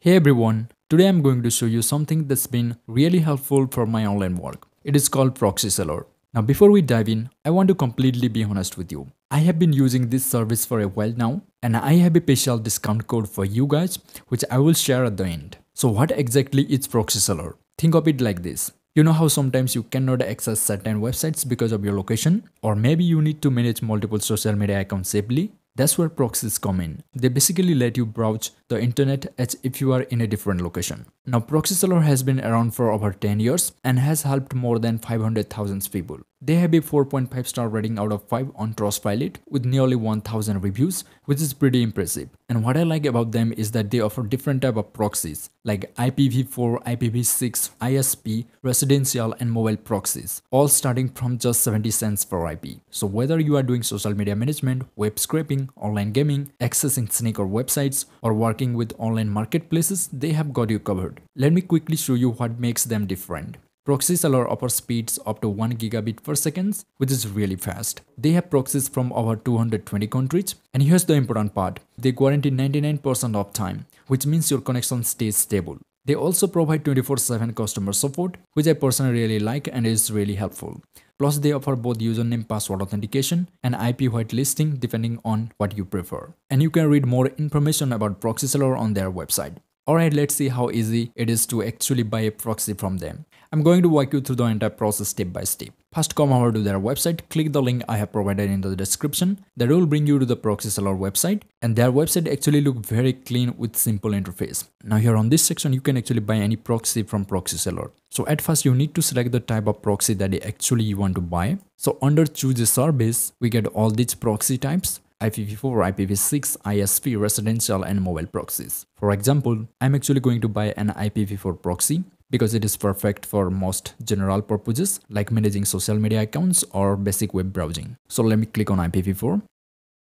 Hey everyone, today I'm going to show you something that's been really helpful for my online work. It is called Proxy Seller. Now before we dive in, I want to completely be honest with you. I have been using this service for a while now and I have a special discount code for you guys which I will share at the end. So what exactly is Proxy Seller? Think of it like this. You know how sometimes you cannot access certain websites because of your location? Or maybe you need to manage multiple social media accounts safely? That's where proxies come in. They basically let you browse the internet as if you are in a different location. Now Proxy Seller has been around for over 10 years and has helped more than 500,000 people. They have a 4.5 star rating out of 5 on Trustpilot with nearly 1000 reviews, which is pretty impressive. And what I like about them is that they offer different type of proxies like IPv4, IPv6, ISP, residential and mobile proxies, all starting from just 70 cents per IP. So whether you are doing social media management, web scraping, online gaming, accessing sneaker websites, or working with online marketplaces, they have got you covered. Let me quickly show you what makes them different. Proxy Seller offers speeds up to 1 gigabit per second, which is really fast. They have proxies from over 220 countries. And here's the important part. They guarantee 99% uptime, which means your connection stays stable. They also provide 24-7 customer support, which I personally really like and is really helpful. Plus, they offer both username password authentication and IP whitelisting depending on what you prefer. And you can read more information about Proxy Seller on their website. Alright, let's see how easy it is to actually buy a proxy from them. I'm going to walk you through the entire process step by step. First come over to their website, click the link I have provided in the description. That will bring you to the proxy seller website and their website actually look very clean with simple interface. Now here on this section you can actually buy any proxy from proxy seller. So at first you need to select the type of proxy that actually you want to buy. So under choose a service we get all these proxy types IPv4, IPv6, ISP, residential and mobile proxies. For example, I'm actually going to buy an IPv4 proxy because it is perfect for most general purposes like managing social media accounts or basic web browsing. So let me click on IPv4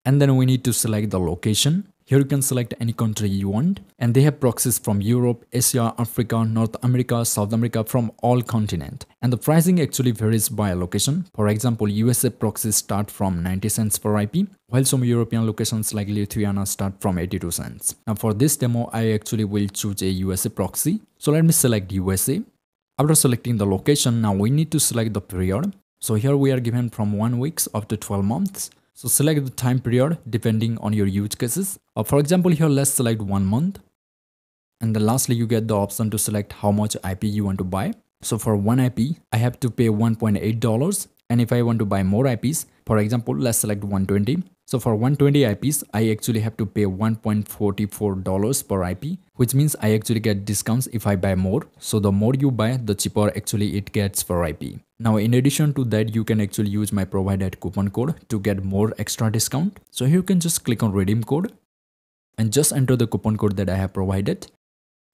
and then we need to select the location here you can select any country you want and they have proxies from Europe, Asia, Africa, North America, South America from all continent. And the pricing actually varies by location. For example, USA proxies start from 90 cents per IP, while some European locations like Lithuania start from 82 cents. Now for this demo, I actually will choose a USA proxy. So let me select USA. After selecting the location, now we need to select the period. So here we are given from 1 weeks up to 12 months. So select the time period depending on your use cases. Uh, for example, here let's select one month. And then lastly, you get the option to select how much IP you want to buy. So for one IP, I have to pay $1.8. And if I want to buy more IPs, for example, let's select 120. So for 120 IPs, I actually have to pay $1.44 per IP, which means I actually get discounts if I buy more. So the more you buy, the cheaper actually it gets per IP. Now in addition to that, you can actually use my provided coupon code to get more extra discount. So here you can just click on redeem code and just enter the coupon code that I have provided.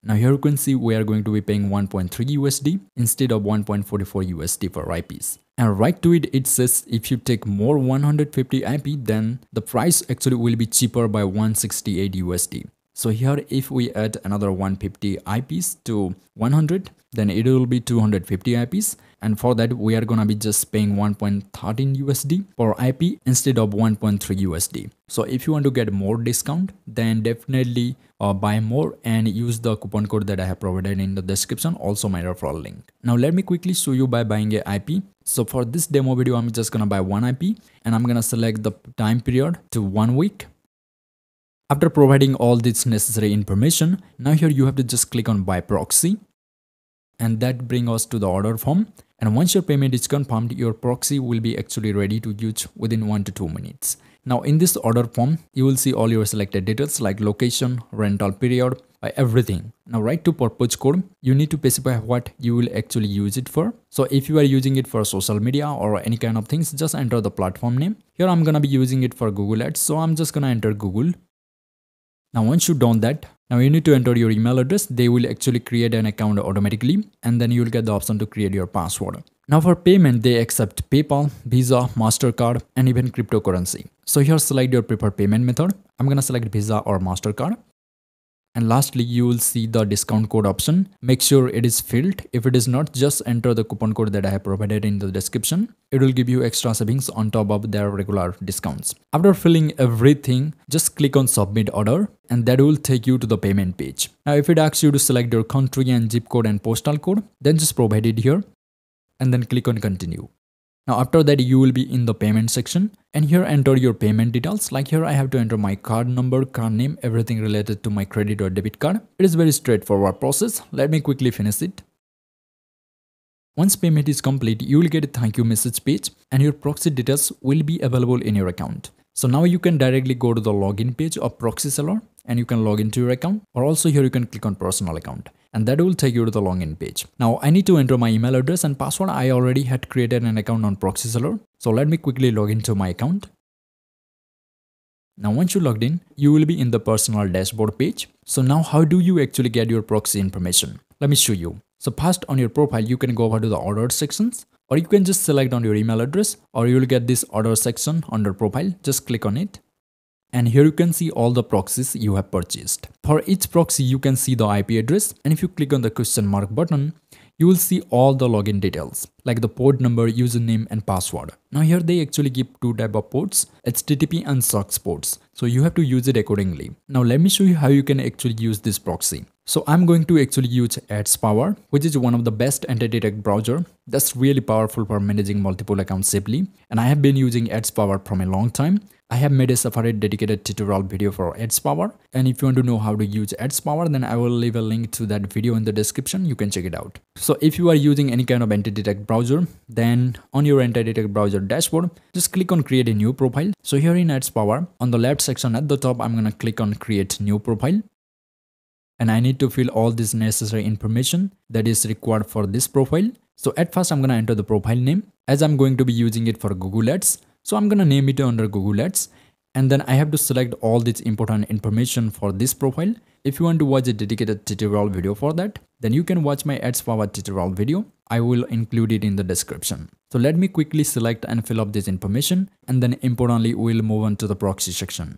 Now here you can see we are going to be paying 1.3 USD instead of 1.44 USD for IPs. And right to it, it says if you take more 150 IP, then the price actually will be cheaper by 168 USD. So here if we add another 150 IPs to 100, then it will be 250 IPs and for that we are gonna be just paying 1.13 USD per IP instead of 1.3 USD. So if you want to get more discount then definitely uh, buy more and use the coupon code that I have provided in the description also my referral link. Now let me quickly show you by buying a IP. So for this demo video I'm just gonna buy one IP and I'm gonna select the time period to one week after providing all this necessary information, now here you have to just click on buy proxy. And that bring us to the order form. And once your payment is confirmed your proxy will be actually ready to use within 1 to 2 minutes. Now in this order form you will see all your selected details like location rental period uh, everything. Now right to purpose code you need to specify what you will actually use it for. So if you are using it for social media or any kind of things just enter the platform name. Here i'm gonna be using it for google ads. So i'm just gonna enter google now once you done that, now you need to enter your email address. They will actually create an account automatically and then you will get the option to create your password. Now for payment, they accept PayPal, Visa, MasterCard and even cryptocurrency. So here select your preferred payment method. I'm gonna select Visa or MasterCard. And lastly you will see the discount code option. Make sure it is filled. If it is not just enter the coupon code that i have provided in the description. It will give you extra savings on top of their regular discounts. After filling everything just click on submit order and that will take you to the payment page. Now if it asks you to select your country and zip code and postal code then just provide it here and then click on continue now after that you will be in the payment section and here enter your payment details like here I have to enter my card number, card name, everything related to my credit or debit card. It is very straightforward process. Let me quickly finish it. Once payment is complete, you will get a thank you message page and your proxy details will be available in your account. So now you can directly go to the login page of Proxy Seller and you can log into your account or also here you can click on personal account and that will take you to the login page. Now I need to enter my email address and password. I already had created an account on Proxy Seller. So let me quickly log into my account. Now once you logged in, you will be in the personal dashboard page. So now how do you actually get your proxy information? Let me show you. So first on your profile, you can go over to the ordered sections or you can just select on your email address or you will get this order section under profile. Just click on it and here you can see all the proxies you have purchased. For each proxy you can see the IP address and if you click on the question mark button you will see all the login details like the port number, username and password. Now here they actually give two type of ports HTTP and SOCKS ports so you have to use it accordingly. Now let me show you how you can actually use this proxy. So I'm going to actually use AdsPower, which is one of the best anti-detect browser that's really powerful for managing multiple accounts safely. And I have been using AdsPower from a long time. I have made a separate dedicated tutorial video for AdsPower. And if you want to know how to use AdsPower, then I will leave a link to that video in the description. You can check it out. So if you are using any kind of anti-detect browser, then on your anti-detect browser dashboard, just click on create a new profile. So here in AdsPower, on the left section at the top, I'm going to click on create new profile and I need to fill all this necessary information that is required for this profile. So at first I'm going to enter the profile name as I'm going to be using it for Google Ads. So I'm going to name it under Google Ads and then I have to select all this important information for this profile. If you want to watch a dedicated tutorial video for that, then you can watch my AdsPower tutorial video. I will include it in the description. So let me quickly select and fill up this information and then importantly we'll move on to the proxy section.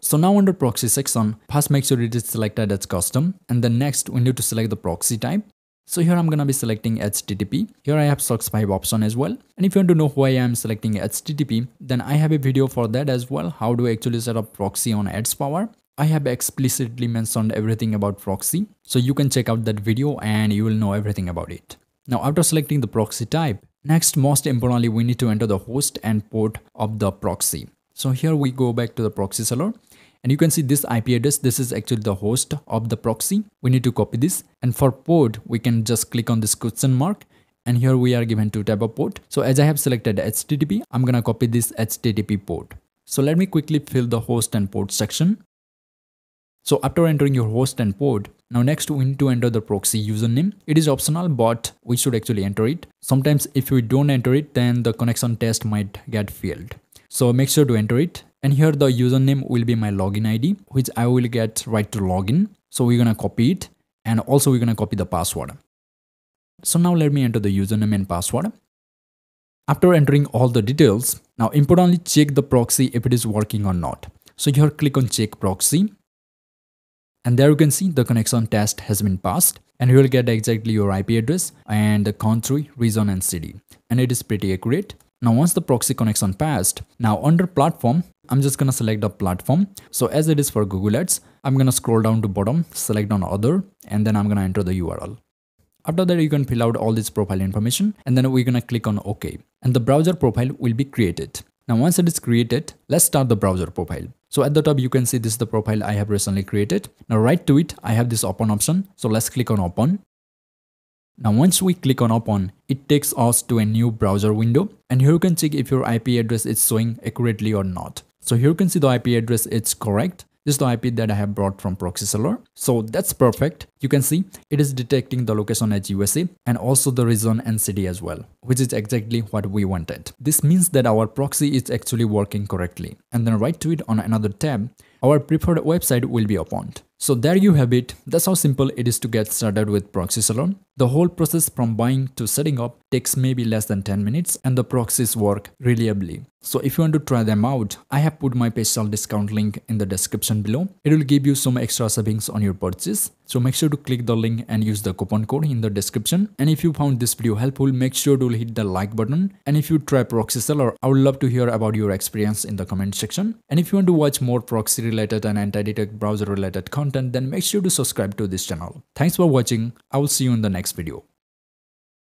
So now under proxy section, first make sure it is selected as custom and then next we need to select the proxy type. So here I'm gonna be selecting HTTP. Here I have SOCKS 5 option as well. And if you want to know why I'm selecting HTTP, then I have a video for that as well. How to actually set up proxy on AdsPower. I have explicitly mentioned everything about proxy. So you can check out that video and you will know everything about it. Now after selecting the proxy type, next most importantly we need to enter the host and port of the proxy. So here we go back to the proxy seller and you can see this IP address. This is actually the host of the proxy. We need to copy this. And for port we can just click on this question mark. And here we are given two type of port. So as I have selected HTTP I'm gonna copy this HTTP port. So let me quickly fill the host and port section. So after entering your host and port, now next we need to enter the proxy username. It is optional but we should actually enter it. Sometimes if we don't enter it then the connection test might get failed. So make sure to enter it and here the username will be my login id which i will get right to login. So we're gonna copy it and also we're gonna copy the password. So now let me enter the username and password. After entering all the details now importantly check the proxy if it is working or not. So here click on check proxy. And there you can see the connection test has been passed and you will get exactly your IP address and the country, region and city. And it is pretty accurate. Now once the proxy connection passed, now under platform, I'm just gonna select the platform. So as it is for Google Ads, I'm gonna scroll down to bottom, select on other, and then I'm gonna enter the URL. After that, you can fill out all this profile information and then we're gonna click on OK. And the browser profile will be created. Now once it is created, let's start the browser profile. So at the top, you can see this is the profile I have recently created. Now right to it, I have this open option. So let's click on open. Now once we click on open, it takes us to a new browser window and here you can check if your IP address is showing accurately or not. So here you can see the IP address, it's correct. This is the IP that I have brought from Proxy Seller. So that's perfect. You can see it is detecting the location as USA and also the region and city as well, which is exactly what we wanted. This means that our proxy is actually working correctly. And then right to it on another tab, our preferred website will be opened. So there you have it. That's how simple it is to get started with Proxy Seller. The whole process from buying to setting up takes maybe less than 10 minutes and the proxies work reliably. So if you want to try them out, I have put my PayStyle discount link in the description below. It will give you some extra savings on your purchase. So make sure to click the link and use the coupon code in the description. And if you found this video helpful, make sure to hit the like button. And if you try Proxy Seller, I would love to hear about your experience in the comment section. And if you want to watch more proxy related and anti-detect browser related content, then make sure to subscribe to this channel. Thanks for watching. I will see you in the next video.